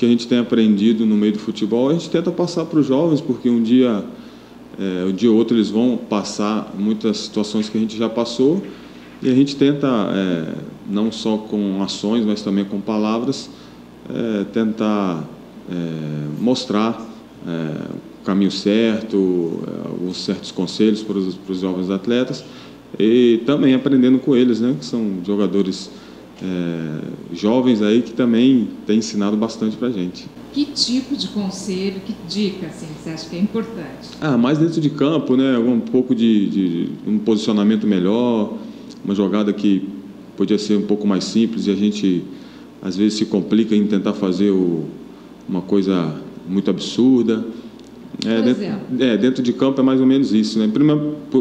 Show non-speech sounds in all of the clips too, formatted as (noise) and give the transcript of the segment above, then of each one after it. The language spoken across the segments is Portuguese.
que a gente tem aprendido no meio do futebol, a gente tenta passar para os jovens, porque um dia, é, um dia ou outro, eles vão passar muitas situações que a gente já passou, e a gente tenta, é, não só com ações, mas também com palavras, é, tentar é, mostrar é, o caminho certo, é, os certos conselhos para os, para os jovens atletas, e também aprendendo com eles, né, que são jogadores é, jovens aí que também têm ensinado bastante para a gente. Que tipo de conselho, que dica assim, você acha que é importante? Ah, mais dentro de campo, né? Um pouco de, de, um posicionamento melhor, uma jogada que podia ser um pouco mais simples e a gente às vezes se complica em tentar fazer o, uma coisa muito absurda. É dentro, é, dentro, de campo é mais ou menos isso. Né?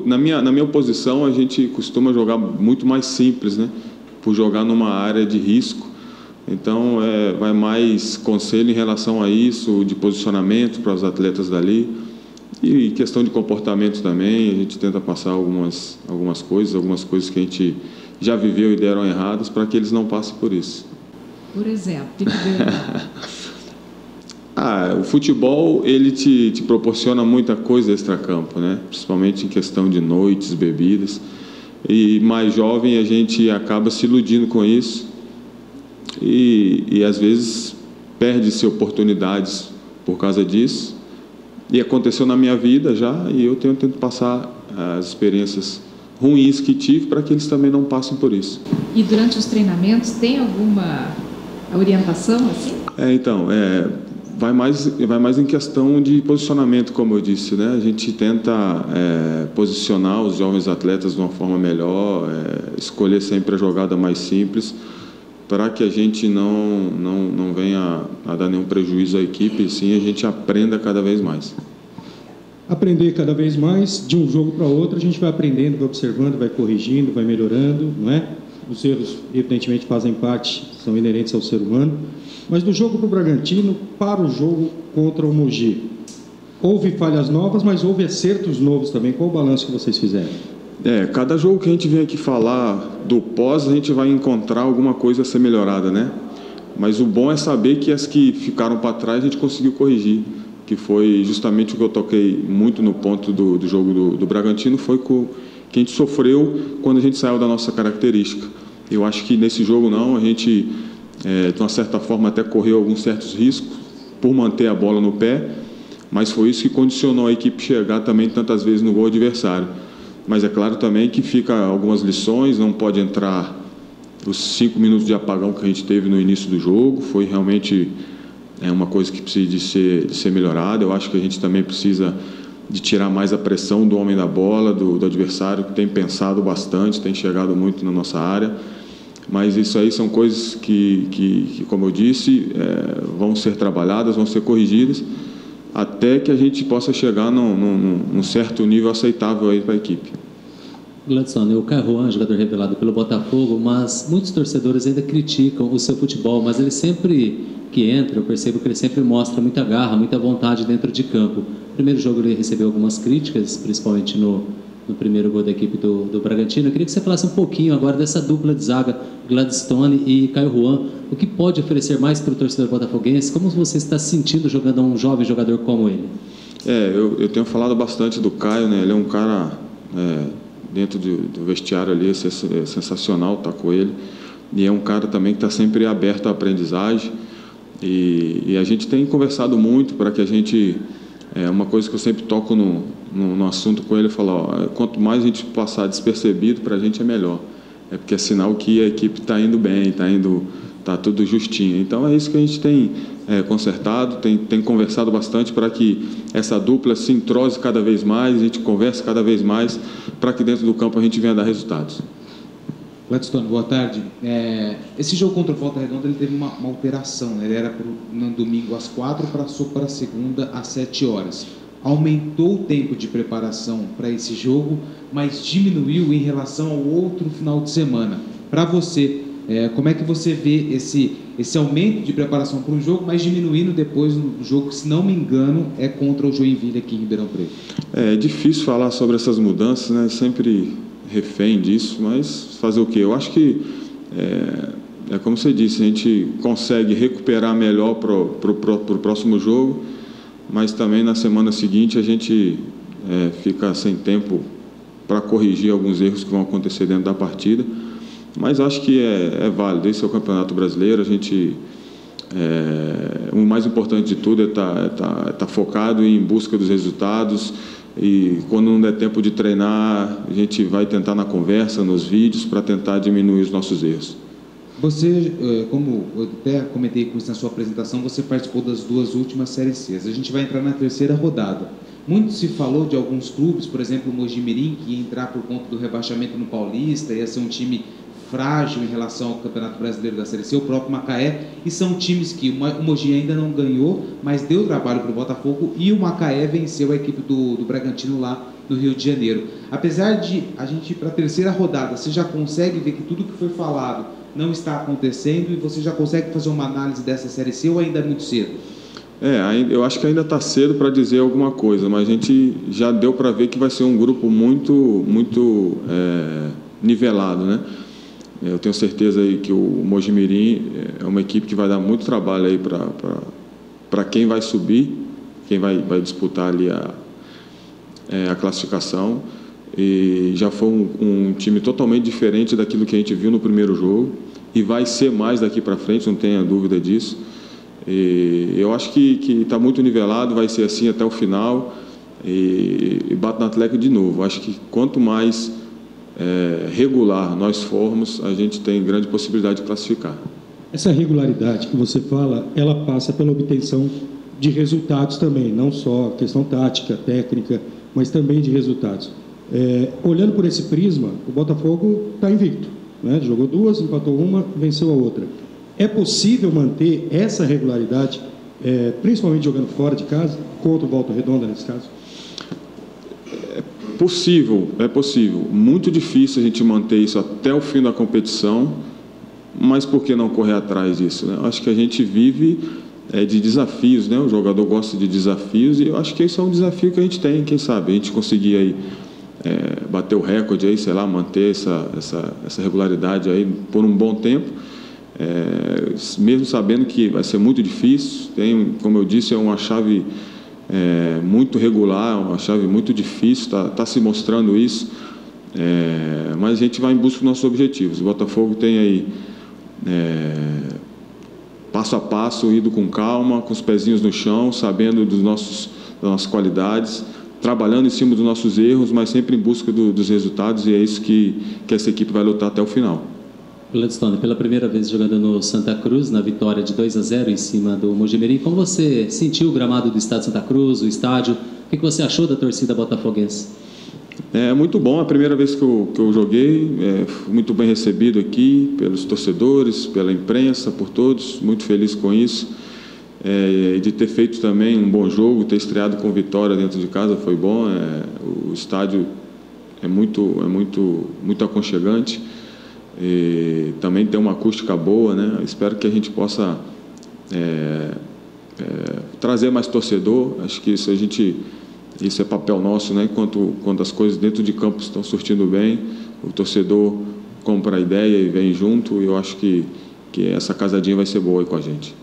Na, minha, na minha posição, a gente costuma jogar muito mais simples, né? Por jogar numa área de risco. Então, é, vai mais conselho em relação a isso, de posicionamento para os atletas dali. E questão de comportamento também, a gente tenta passar algumas, algumas coisas, algumas coisas que a gente já viveu e deram erradas, para que eles não passem por isso. Por exemplo, que (laughs) Ah, o futebol ele te, te proporciona muita coisa extra-campo, né? Principalmente em questão de noites, bebidas. E mais jovem a gente acaba se iludindo com isso e, e às vezes perde-se oportunidades por causa disso. E aconteceu na minha vida já e eu tenho tento passar as experiências ruins que tive para que eles também não passem por isso. E durante os treinamentos tem alguma orientação assim? É, então, é, vai mais vai mais em questão de posicionamento, como eu disse, né? A gente tenta é, posicionar os jovens atletas de uma forma melhor, é, escolher sempre a jogada mais simples, para que a gente não não não venha a dar nenhum prejuízo à equipe, e sim a gente aprenda cada vez mais. Aprender cada vez mais de um jogo para outro, a gente vai aprendendo, vai observando, vai corrigindo, vai melhorando, não é? Os erros, evidentemente, fazem parte, são inerentes ao ser humano mas do jogo para o Bragantino para o jogo contra o Mogi, houve falhas novas, mas houve acertos novos também. Qual o balanço que vocês fizeram? É, cada jogo que a gente vem aqui falar do pós, a gente vai encontrar alguma coisa a ser melhorada, né? Mas o bom é saber que as que ficaram para trás a gente conseguiu corrigir, que foi justamente o que eu toquei muito no ponto do, do jogo do, do Bragantino, foi com, que a gente sofreu quando a gente saiu da nossa característica. Eu acho que nesse jogo não, a gente é, de uma certa forma até correu alguns certos riscos por manter a bola no pé, mas foi isso que condicionou a equipe chegar também tantas vezes no gol adversário. Mas é claro também que fica algumas lições, não pode entrar os cinco minutos de apagão que a gente teve no início do jogo, foi realmente é uma coisa que precisa de ser, de ser melhorada. Eu acho que a gente também precisa de tirar mais a pressão do homem da bola, do, do adversário, que tem pensado bastante, tem chegado muito na nossa área. Mas isso aí são coisas que, que, que como eu disse, é, vão ser trabalhadas, vão ser corrigidas, até que a gente possa chegar num, num, num certo nível aceitável aí para a equipe. Gladson, o Caio Juan, jogador revelado pelo Botafogo, mas muitos torcedores ainda criticam o seu futebol, mas ele sempre que entra, eu percebo que ele sempre mostra muita garra, muita vontade dentro de campo. No primeiro jogo ele recebeu algumas críticas, principalmente no, no primeiro gol da equipe do, do Bragantino. Eu queria que você falasse um pouquinho agora dessa dupla de zaga, Gladstone e Caio Juan. O que pode oferecer mais para o torcedor botafoguense? Como você está se sentindo jogando um jovem jogador como ele? É, eu, eu tenho falado bastante do Caio, né? Ele é um cara é, dentro do, do, vestiário ali, é, sensacional estar com ele. E é um cara também que está sempre aberto à aprendizagem. E, e a gente tem conversado muito para que a gente é uma coisa que eu sempre toco no, no, no assunto com ele, ó, quanto mais a gente passar despercebido, para a gente é melhor. É porque é sinal que a equipe está indo bem, está indo, tá tudo justinho. Então é isso que a gente tem é, consertado, tem, tem conversado bastante para que essa dupla se entrose cada vez mais, a gente converse cada vez mais, para que dentro do campo a gente venha dar resultados. Gladstone, boa tarde. É, esse jogo contra o Volta Redonda ele teve uma, uma alteração. Né? Ele era pro, no domingo às quatro, passou para segunda às sete horas. Aumentou o tempo de preparação para esse jogo, mas diminuiu em relação ao outro final de semana. Para você, é, como é que você vê esse, esse aumento de preparação para um jogo, mas diminuindo depois no jogo, que, se não me engano, é contra o Joinville aqui em Ribeirão Preto? É difícil falar sobre essas mudanças, né? Sempre refém disso, mas fazer o quê? Eu acho que é, é como você disse, a gente consegue recuperar melhor para o próximo jogo, mas também na semana seguinte a gente é, fica sem tempo para corrigir alguns erros que vão acontecer dentro da partida. Mas acho que é, é válido. Esse é o Campeonato Brasileiro. A gente é, o mais importante de tudo é estar tá, é tá, é tá focado em busca dos resultados e quando não der tempo de treinar, a gente vai tentar na conversa, nos vídeos, para tentar diminuir os nossos erros. Você, é, como eu até comentei com isso na sua apresentação, você participou das duas últimas séries C. A gente vai entrar na terceira rodada. Muito se falou de alguns clubes, por exemplo, o Mojimirim, que ia entrar por conta do rebaixamento no Paulista, ia ser um time frágil em relação ao Campeonato Brasileiro da Série C, o próprio Macaé, e são times que o Mogi ainda não ganhou, mas deu trabalho para o Botafogo, e o Macaé venceu a equipe do, do Bragantino lá no Rio de Janeiro. Apesar de a gente ir para a terceira rodada, você já consegue ver que tudo que foi falado não está acontecendo e você já consegue fazer uma análise dessa Série C ou ainda é muito cedo? É, eu acho que ainda está cedo para dizer alguma coisa, mas a gente já deu para ver que vai ser um grupo muito, muito é, nivelado, né? Eu tenho certeza aí que o Mojimirim é uma equipe que vai dar muito trabalho aí para quem vai subir, quem vai, vai disputar ali a, é, a classificação. E já foi um, um, time totalmente diferente daquilo que a gente viu no primeiro jogo e vai ser mais daqui para frente, não tenha dúvida disso. E eu acho que está muito nivelado, vai ser assim até o final. E, e bato na Atlético de novo. Acho que quanto mais é, regular nós formos, a gente tem grande possibilidade de classificar. Essa regularidade que você fala, ela passa pela obtenção de resultados também, não só questão tática, técnica, mas também de resultados. É, olhando por esse prisma, o Botafogo está invicto. Né? Jogou duas, empatou uma, venceu a outra. É possível manter essa regularidade, é, principalmente jogando fora de casa, contra o Volta Redonda nesse caso? Possível, é possível. Muito difícil a gente manter isso até o fim da competição, mas por que não correr atrás disso? Né? Acho que a gente vive é, de desafios, né? O jogador gosta de desafios e eu acho que esse é um desafio que a gente tem, quem sabe a gente conseguir aí é, bater o recorde aí, sei lá, manter essa, essa, essa regularidade aí por um bom tempo, é, mesmo sabendo que vai ser muito difícil. Tem, como eu disse, é uma chave é, muito regular, uma chave muito difícil, está tá se mostrando isso. É, mas a gente vai em busca dos nossos objetivos. O Botafogo tem aí é, passo a passo, ido com calma, com os pezinhos no chão, sabendo dos nossos, das nossas qualidades, trabalhando em cima dos nossos erros, mas sempre em busca do, dos resultados e é isso que, que essa equipe vai lutar até o final. Gladstone, pela primeira vez jogando no Santa Cruz, na vitória de 2 a 0 em cima do Mojimirim, como você sentiu o gramado do Estado de Santa Cruz, o estádio? O que você achou da torcida botafoguense? É muito bom, a primeira vez que eu, que eu joguei, é, muito bem recebido aqui pelos torcedores, pela imprensa, por todos, muito feliz com isso. É, de ter feito também um bom jogo, ter estreado com vitória dentro de casa foi bom. É, o estádio é muito, é muito, muito aconchegante. E também tem uma acústica boa, né? Espero que a gente possa é, é, trazer mais torcedor. Acho que isso a gente isso é papel nosso, né? Enquanto quando as coisas dentro de campo estão surtindo bem, o torcedor compra a ideia e vem junto. E eu acho que que essa casadinha vai ser boa aí com a gente.